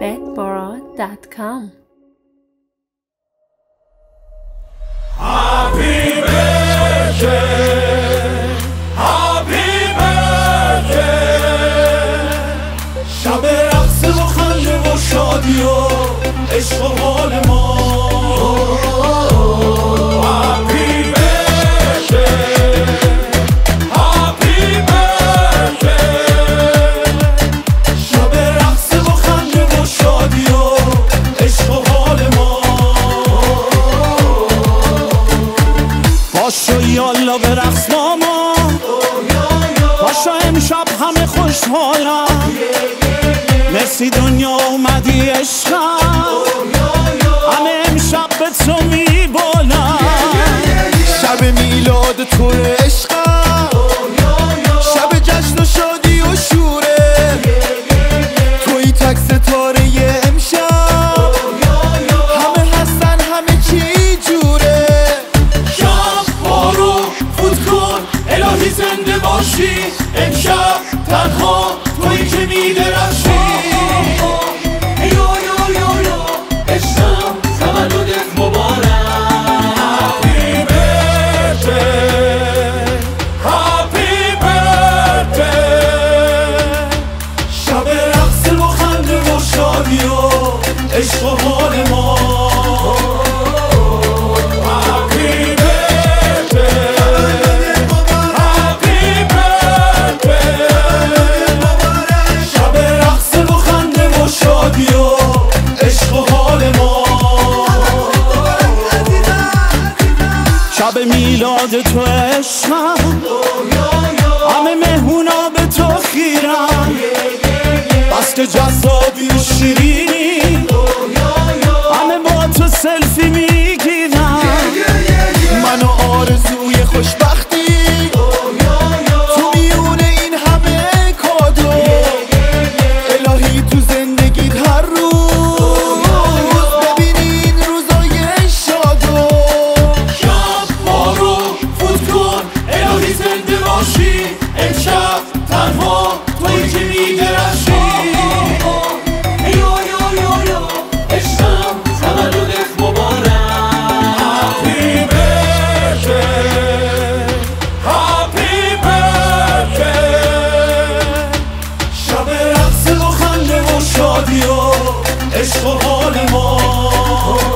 bedbora.com شب رقص و خنده و شادی و عشق و پاشو یالا به رقص ماما پاشو امشب همه خوشحالم مرسی دنیا اومدی عشق و حال ما شب میلاد تو عشقم. همه مهمونا به تو خیرم بس که جذابی و شیری بیا عشق و حال ما.